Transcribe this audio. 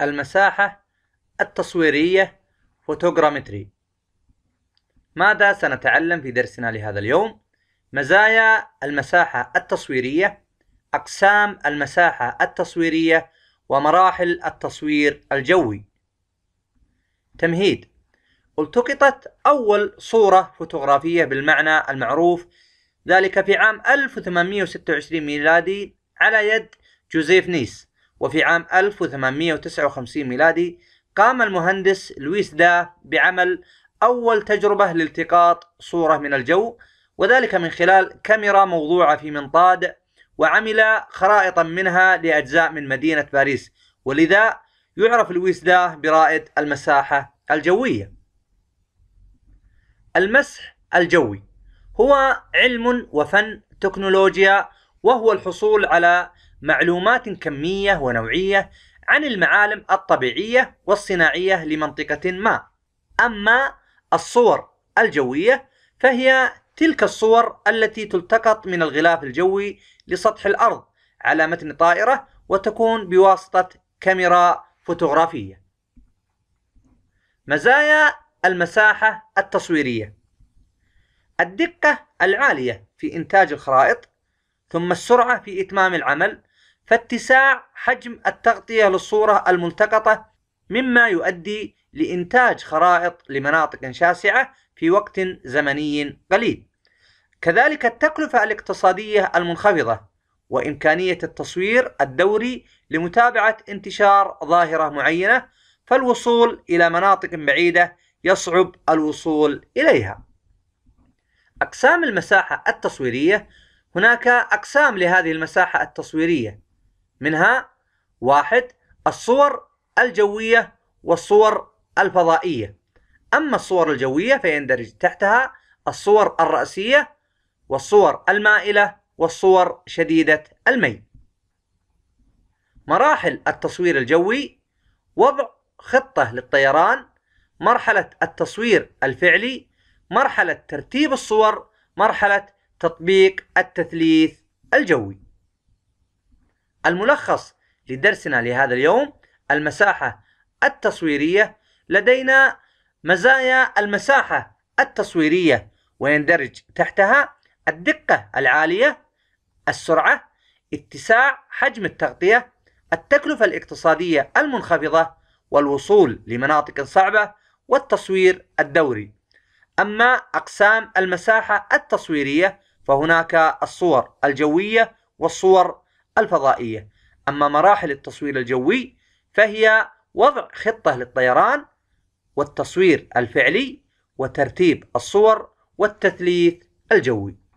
المساحة التصويرية photogrammetry ماذا سنتعلم في درسنا لهذا اليوم؟ مزايا المساحة التصويرية أقسام المساحة التصويرية ومراحل التصوير الجوي. تمهيد. التقطت أول صورة فوتوغرافية بالمعنى المعروف ذلك في عام 1826 ميلادي على يد جوزيف نيس. وفي عام 1859 ميلادي قام المهندس لويس دا بعمل أول تجربة لالتقاط صورة من الجو وذلك من خلال كاميرا موضوعة في منطاد وعمل خرائطا منها لأجزاء من مدينة باريس. ولذا يعرف لويس دا برائد المساحة الجوية. المسح الجوي هو علم وفن تكنولوجيا وهو الحصول على معلومات كمية ونوعية عن المعالم الطبيعية والصناعية لمنطقة ما. أما الصور الجوية فهي تلك الصور التي تلتقط من الغلاف الجوي لسطح الأرض على متن طائرة وتكون بواسطة كاميرا فوتوغرافية. مزايا المساحة التصويرية. الدقة العالية في إنتاج الخرائط ثم السرعة في إتمام العمل فاتساع حجم التغطية للصورة الملتقطة مما يؤدي لإنتاج خرائط لمناطق شاسعة في وقت زمني قليل كذلك التكلفة الاقتصادية المنخفضة وإمكانية التصوير الدوري لمتابعة انتشار ظاهرة معينة فالوصول إلى مناطق بعيدة يصعب الوصول إليها. أقسام المساحة التصويرية هناك أقسام لهذه المساحة التصويرية منها واحد الصور الجوية والصور الفضائية. أما الصور الجوية فيندرج تحتها الصور الرأسية والصور المائلة والصور شديدة الميل مراحل التصوير الجوي وضع خطة للطيران مرحلة التصوير الفعلي مرحلة ترتيب الصور مرحلة تطبيق التثليث الجوي. الملخص لدرسنا لهذا اليوم المساحة التصويرية. لدينا مزايا المساحة التصويرية ويندرج تحتها الدقة العالية السرعة اتساع حجم التغطية التكلفة الاقتصادية المنخفضة والوصول لمناطق صعبة والتصوير الدوري. أما أقسام المساحة التصويرية فهناك الصور الجوية والصور الفضائية. أما مراحل التصوير الجوي فهي وضع خطة للطيران والتصوير الفعلي وترتيب الصور والتثليث الجوي.